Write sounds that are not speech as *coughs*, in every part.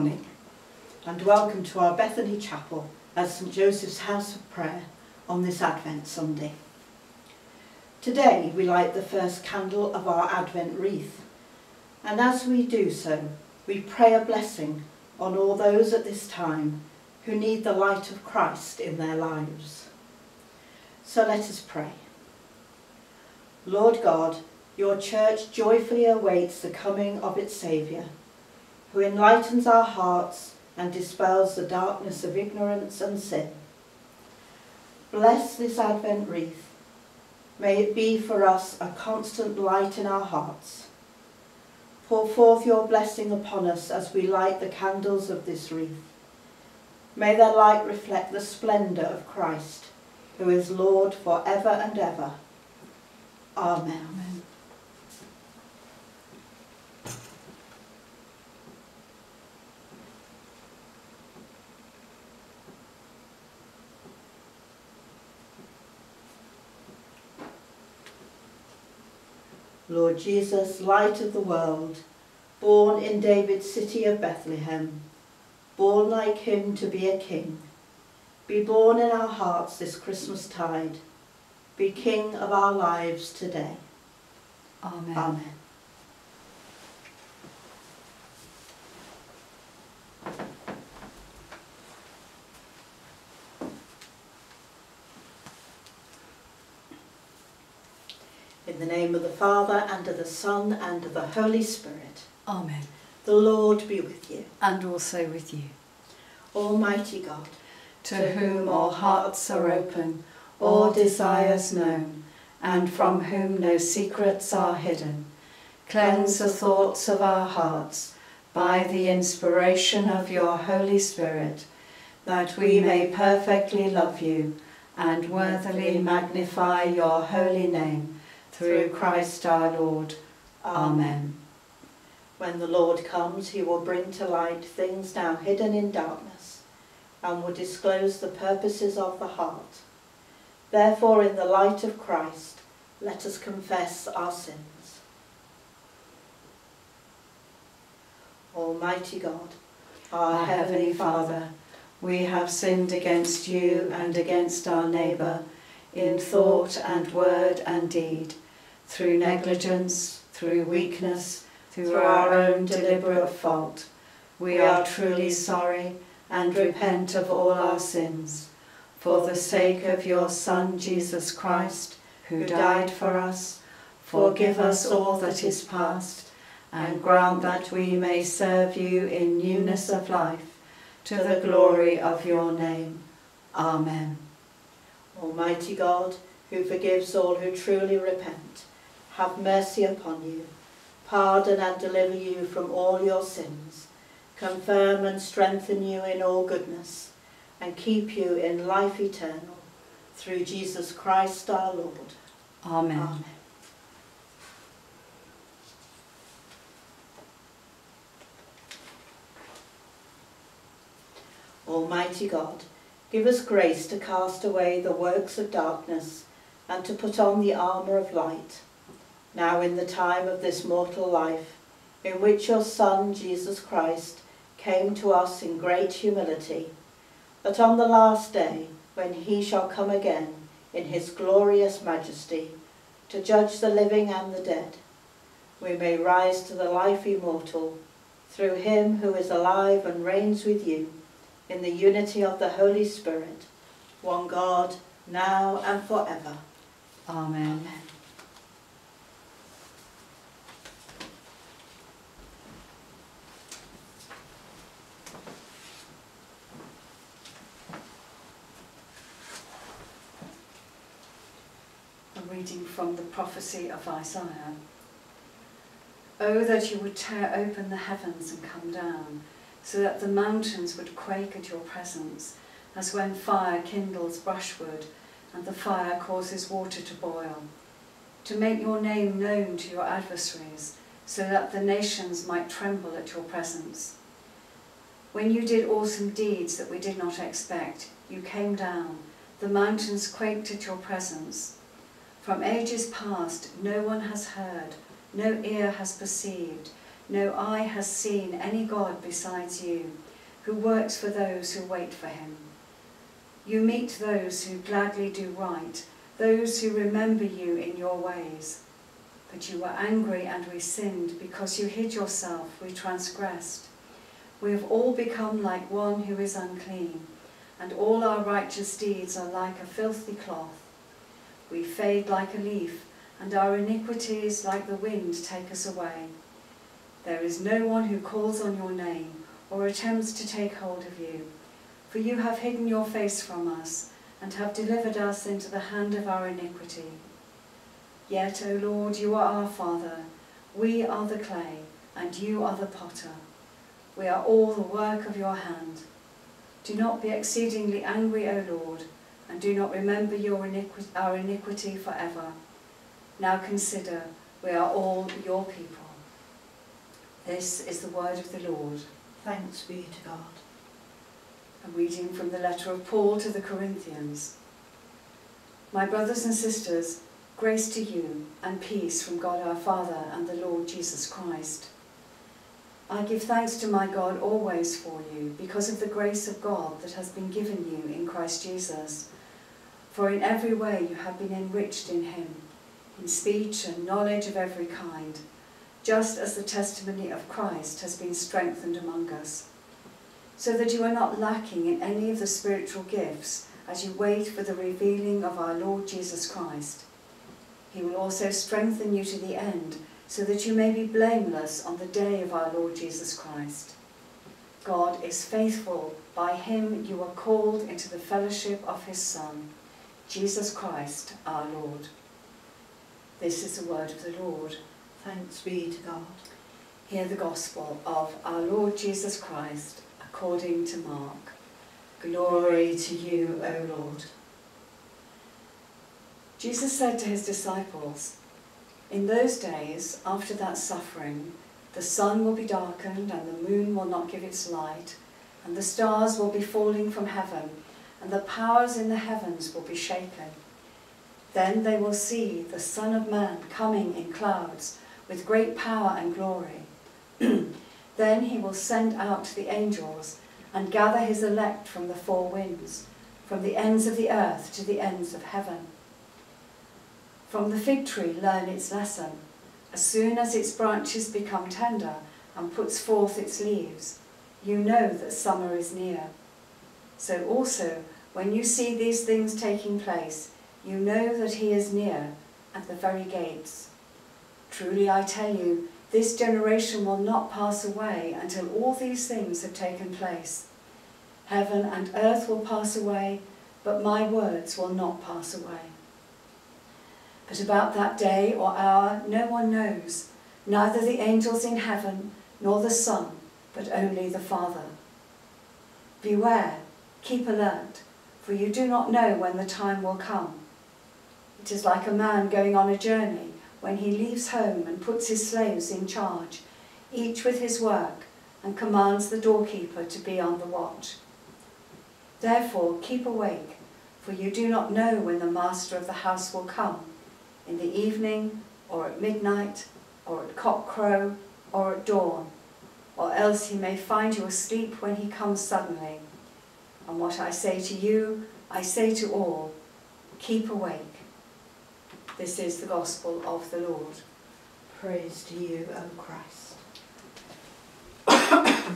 morning and welcome to our Bethany Chapel at St Joseph's House of Prayer on this Advent Sunday. Today we light the first candle of our Advent wreath and as we do so we pray a blessing on all those at this time who need the light of Christ in their lives. So let us pray. Lord God, your church joyfully awaits the coming of its Saviour who enlightens our hearts and dispels the darkness of ignorance and sin. Bless this Advent wreath. May it be for us a constant light in our hearts. Pour forth your blessing upon us as we light the candles of this wreath. May their light reflect the splendour of Christ, who is Lord for ever and ever. Amen. Amen. Lord Jesus, light of the world, born in David's city of Bethlehem, born like him to be a king, be born in our hearts this Christmas tide, be king of our lives today. Amen. Amen. In the name of the Father, the Son, and the Holy Spirit. Amen. The Lord be with you. And also with you. Almighty God, to whom all hearts are open, all desires known, and from whom no secrets are hidden, cleanse the thoughts of our hearts by the inspiration of your Holy Spirit, that we may perfectly love you and worthily magnify your holy name through Christ our Lord. Amen. When the Lord comes, he will bring to light things now hidden in darkness and will disclose the purposes of the heart. Therefore, in the light of Christ, let us confess our sins. Almighty God, our Heavenly Father, we have sinned against you and against our neighbour in thought and word and deed, through negligence, through weakness, through our own deliberate fault. We are truly sorry and repent of all our sins. For the sake of your Son, Jesus Christ, who died for us, forgive us all that is past, and grant that we may serve you in newness of life, to the glory of your name. Amen. Almighty God, who forgives all who truly repent, have mercy upon you, pardon and deliver you from all your sins, confirm and strengthen you in all goodness, and keep you in life eternal, through Jesus Christ our Lord. Amen. Amen. Almighty God, give us grace to cast away the works of darkness and to put on the armour of light, now in the time of this mortal life, in which your Son, Jesus Christ, came to us in great humility, that on the last day, when he shall come again in his glorious majesty, to judge the living and the dead, we may rise to the life immortal, through him who is alive and reigns with you, in the unity of the Holy Spirit, one God, now and forever. Amen. Amen. Reading from the prophecy of Isaiah. Oh, that you would tear open the heavens and come down, so that the mountains would quake at your presence, as when fire kindles brushwood and the fire causes water to boil, to make your name known to your adversaries, so that the nations might tremble at your presence. When you did awesome deeds that we did not expect, you came down, the mountains quaked at your presence. From ages past, no one has heard, no ear has perceived, no eye has seen any God besides you, who works for those who wait for him. You meet those who gladly do right, those who remember you in your ways. But you were angry and we sinned, because you hid yourself, we transgressed. We have all become like one who is unclean, and all our righteous deeds are like a filthy cloth. We fade like a leaf, and our iniquities like the wind take us away. There is no one who calls on your name or attempts to take hold of you. For you have hidden your face from us and have delivered us into the hand of our iniquity. Yet, O Lord, you are our Father. We are the clay, and you are the potter. We are all the work of your hand. Do not be exceedingly angry, O Lord, and do not remember your iniqui our iniquity forever. Now consider, we are all your people. This is the word of the Lord. Thanks be to God. A reading from the letter of Paul to the Corinthians. My brothers and sisters, grace to you and peace from God our Father and the Lord Jesus Christ. I give thanks to my God always for you because of the grace of God that has been given you in Christ Jesus. For in every way you have been enriched in him, in speech and knowledge of every kind, just as the testimony of Christ has been strengthened among us, so that you are not lacking in any of the spiritual gifts as you wait for the revealing of our Lord Jesus Christ. He will also strengthen you to the end, so that you may be blameless on the day of our Lord Jesus Christ. God is faithful, by him you are called into the fellowship of his Son, Jesus Christ our Lord. This is the word of the Lord. Thanks be to God. Hear the gospel of our Lord Jesus Christ according to Mark. Glory to you, O Lord. Jesus said to his disciples, In those days, after that suffering, the sun will be darkened, and the moon will not give its light, and the stars will be falling from heaven, and the powers in the heavens will be shaken. Then they will see the Son of Man coming in clouds with great power and glory. *clears throat* then he will send out the angels and gather his elect from the four winds, from the ends of the earth to the ends of heaven. From the fig tree learn its lesson. As soon as its branches become tender and puts forth its leaves, you know that summer is near. So also, when you see these things taking place, you know that he is near at the very gates. Truly I tell you, this generation will not pass away until all these things have taken place. Heaven and earth will pass away, but my words will not pass away. But about that day or hour no one knows, neither the angels in heaven nor the Son, but only the Father. Beware, keep alert, for you do not know when the time will come. It is like a man going on a journey when he leaves home and puts his slaves in charge, each with his work, and commands the doorkeeper to be on the watch. Therefore keep awake, for you do not know when the master of the house will come, in the evening, or at midnight, or at cockcrow, or at dawn, or else he may find you asleep when he comes suddenly. And what I say to you, I say to all, keep awake. This is the gospel of the Lord. Praise to you, O Christ. *coughs*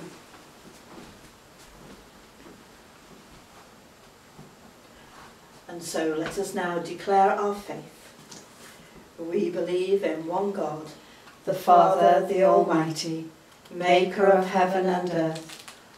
and so let us now declare our faith. We believe in one God, the Father, the Almighty, maker of heaven and earth,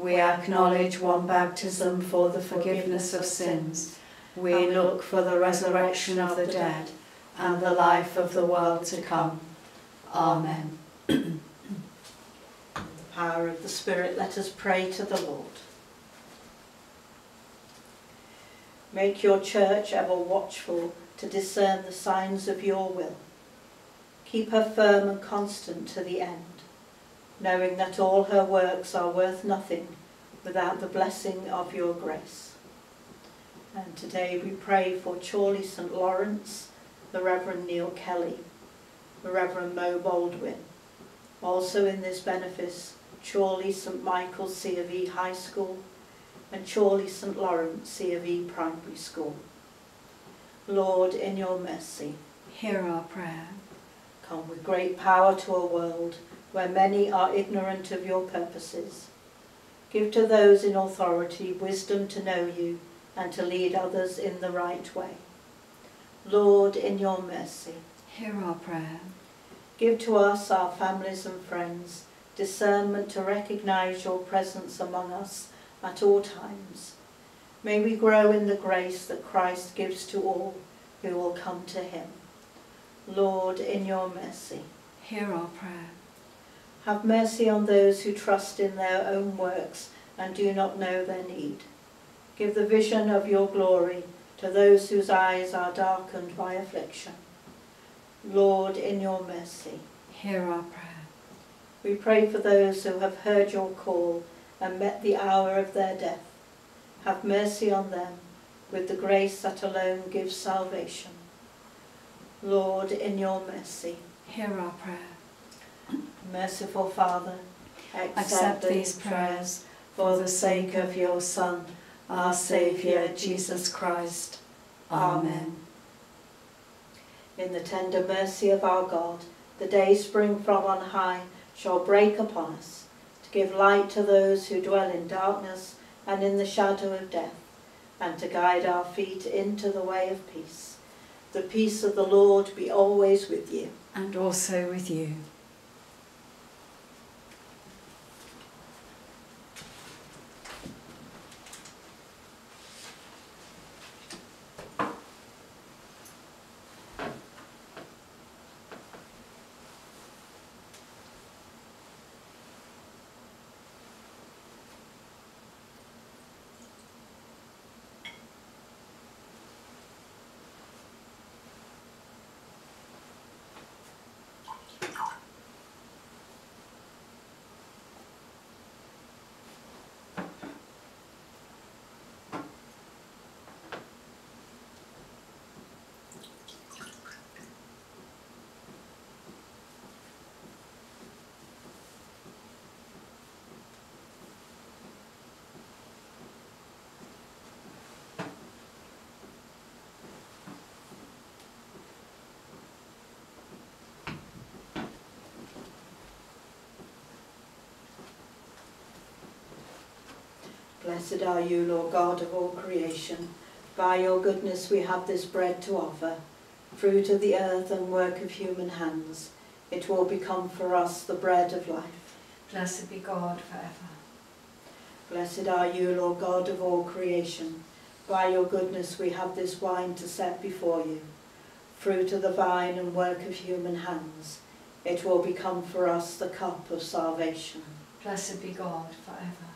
We acknowledge one baptism for the forgiveness of sins. We look for the resurrection of the dead and the life of the world to come. Amen. In the power of the Spirit, let us pray to the Lord. Make your church ever watchful to discern the signs of your will. Keep her firm and constant to the end, knowing that all her works are worth nothing without the blessing of your grace. And today we pray for Chorley St. Laurence, the Reverend Neil Kelly, the Reverend Mo Baldwin. Also in this benefice, Chorley St. Michael's C of E High School and Chorley St. Laurence C of E Primary School. Lord, in your mercy, Hear our prayer. come with great power to a world where many are ignorant of your purposes. Give to those in authority wisdom to know you and to lead others in the right way. Lord, in your mercy, Hear our prayer. give to us, our families and friends, discernment to recognize your presence among us at all times. May we grow in the grace that Christ gives to all who will come to him. Lord, in your mercy, Hear our prayer. Have mercy on those who trust in their own works and do not know their need. Give the vision of your glory to those whose eyes are darkened by affliction. Lord, in your mercy, Hear our prayer. we pray for those who have heard your call and met the hour of their death. Have mercy on them with the grace that alone gives salvation. Lord, in your mercy, Hear our prayer. Merciful Father, Accept these prayers for the sake of your Son, our Saviour, Jesus Christ. Amen. In the tender mercy of our God, the day spring from on high shall break upon us, to give light to those who dwell in darkness and in the shadow of death, and to guide our feet into the way of peace. The peace of the Lord be always with you. And also with you. Blessed are you, Lord God of all creation. By your goodness we have this bread to offer, fruit of the earth and work of human hands. It will become for us the bread of life. Blessed be God forever. Blessed are you, Lord God of all creation. By your goodness we have this wine to set before you, fruit of the vine and work of human hands. It will become for us the cup of salvation. Blessed be God forever.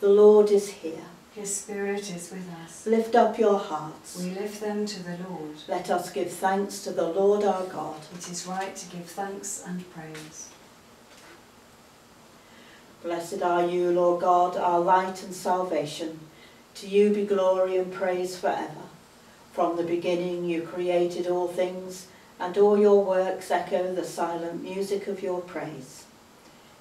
The Lord is here. His Spirit is with us. Lift up your hearts. We lift them to the Lord. Let us give thanks to the Lord our God. It is right to give thanks and praise. Blessed are you, Lord God, our light and salvation. To you be glory and praise forever. From the beginning you created all things, and all your works echo the silent music of your praise.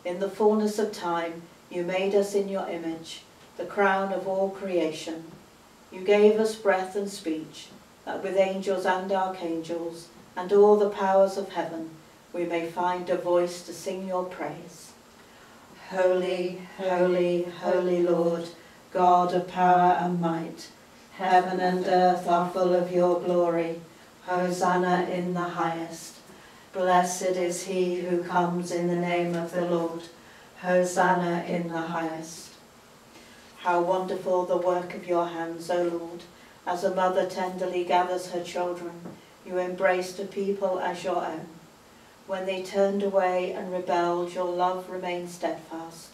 In the fullness of time you made us in your image, the crown of all creation. You gave us breath and speech, that with angels and archangels, and all the powers of heaven, we may find a voice to sing your praise. Holy, holy, holy Lord, God of power and might, heaven and earth are full of your glory. Hosanna in the highest. Blessed is he who comes in the name of the Lord. Hosanna in the highest. How wonderful the work of your hands, O Lord. As a mother tenderly gathers her children, you embraced a people as your own. When they turned away and rebelled, your love remained steadfast.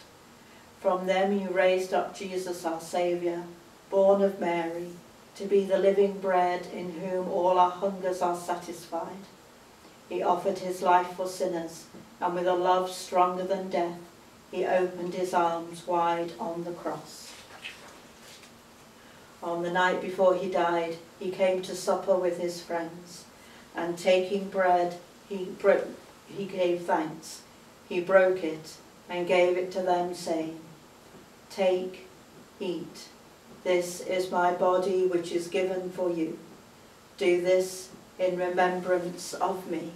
From them you raised up Jesus our Saviour, born of Mary, to be the living bread in whom all our hungers are satisfied. He offered his life for sinners, and with a love stronger than death, he opened his arms wide on the cross. On the night before he died, he came to supper with his friends, and taking bread, he, bro- he gave thanks. He broke it and gave it to them, saying, Take, eat. This is my body which is given for you. Do this in remembrance of me.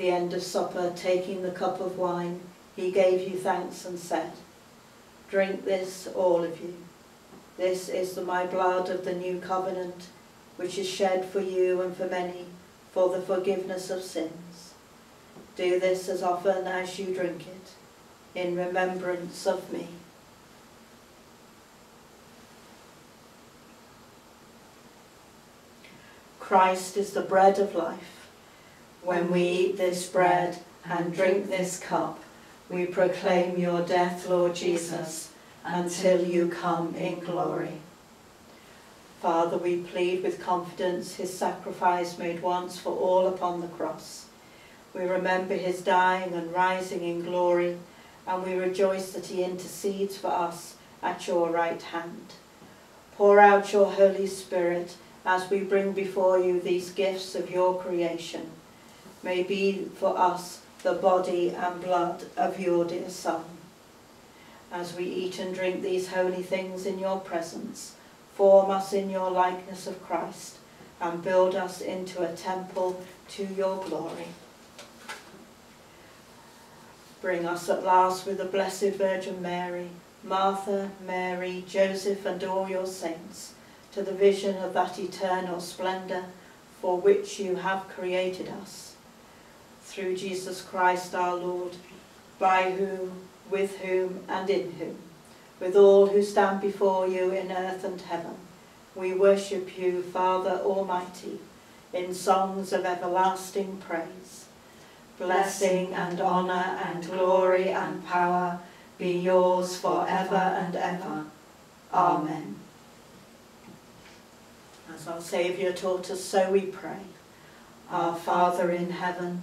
The end of supper, taking the cup of wine, he gave you thanks and said, Drink this, all of you. This is the, my blood of the new covenant, which is shed for you and for many for the forgiveness of sins. Do this as often as you drink it, in remembrance of me. Christ is the bread of life. When we eat this bread and drink this cup, we proclaim your death, Lord Jesus, until you come in glory. Father, we plead with confidence his sacrifice made once for all upon the cross. We remember his dying and rising in glory, and we rejoice that he intercedes for us at your right hand. Pour out your Holy Spirit as we bring before you these gifts of your creation. May be for us the body and blood of your dear Son. As we eat and drink these holy things in your presence, form us in your likeness of Christ, and build us into a temple to your glory. Bring us at last with the Blessed Virgin Mary, Martha, Mary, Joseph, and all your saints, to the vision of that eternal splendour for which you have created us. Through Jesus Christ our Lord, by whom, with whom, and in whom, with all who stand before you in earth and heaven, we worship you, Father Almighty, in songs of everlasting praise. Blessing and honour and glory and power be yours for ever and ever. Amen. As our Saviour taught us, so we pray. Our Father in heaven,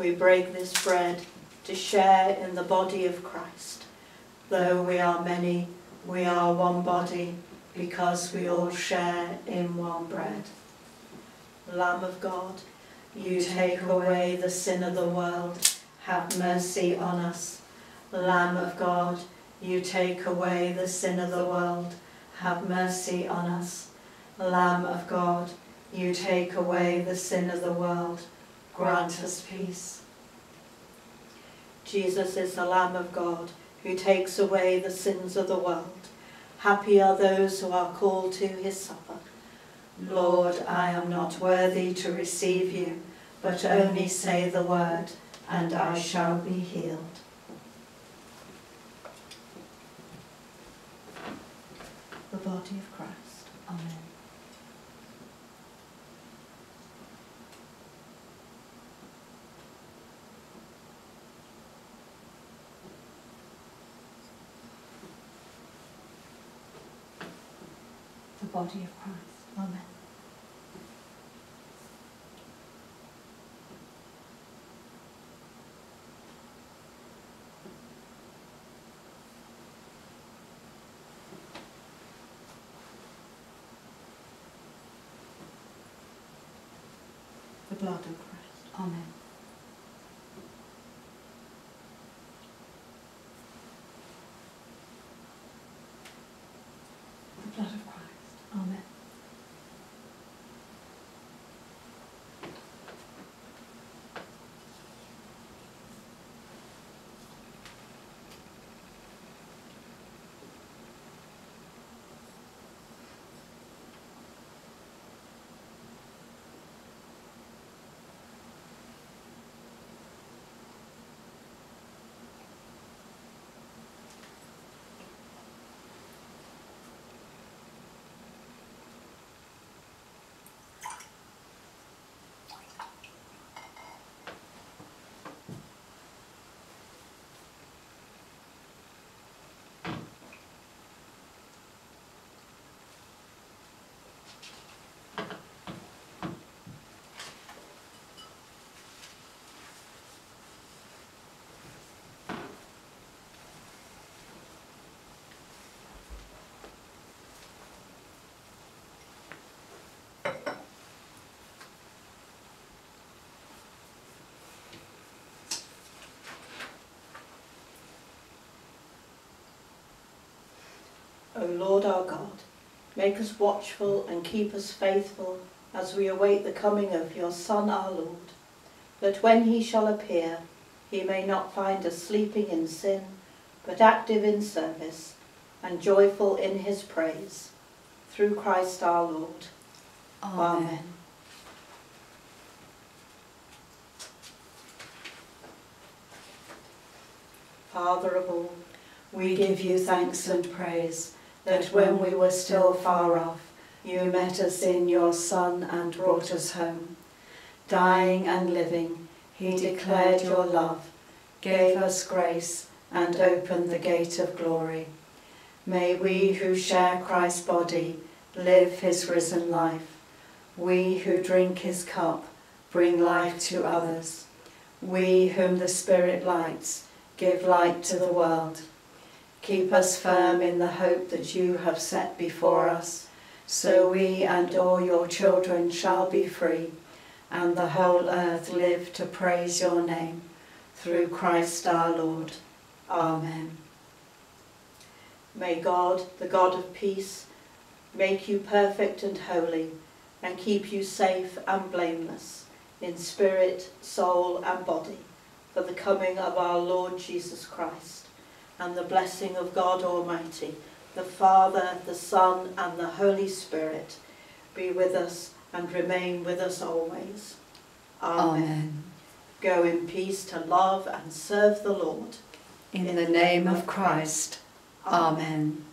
We break this bread to share in the body of Christ. Though we are many, we are one body, because we all share in one bread. Lamb of God, you take away the sin of the world, have mercy on us. Lamb of God, you take away the sin of the world, have mercy on us. Lamb of God, you take away the sin of the world, grant us peace. Jesus is the Lamb of God who takes away the sins of the world. Happy are those who are called to his supper. Lord, I am not worthy to receive you, but only say the word, and I shall be healed. The body of Christ. Amen. The body of Christ. Amen. The blood of Christ. Amen. The blood of Christ. Amen. O Lord our God, make us watchful and keep us faithful as we await the coming of your Son our Lord, that when he shall appear, he may not find us sleeping in sin, but active in service and joyful in his praise. Through Christ our Lord. Amen. Father of all, We give you thanks and praise that when we were still far off, you met us in your Son and brought us home. Dying and living, he declared your love, gave us grace, and opened the gate of glory. May we who share Christ's body live his risen life. We who drink his cup bring life to others. We whom the Spirit lights give light to the world. Keep us firm in the hope that you have set before us, so we and all your children shall be free, and the whole earth live to praise your name. Through Christ our Lord. Amen. May God, the God of peace, make you perfect and holy, and keep you safe and blameless in spirit, soul, and body, for the coming of our Lord Jesus Christ. And the blessing of God Almighty, the Father, the Son, and the Holy Spirit be with us and remain with us always. Amen. Amen. Go in peace to love and serve the Lord. In the name of Christ. Amen.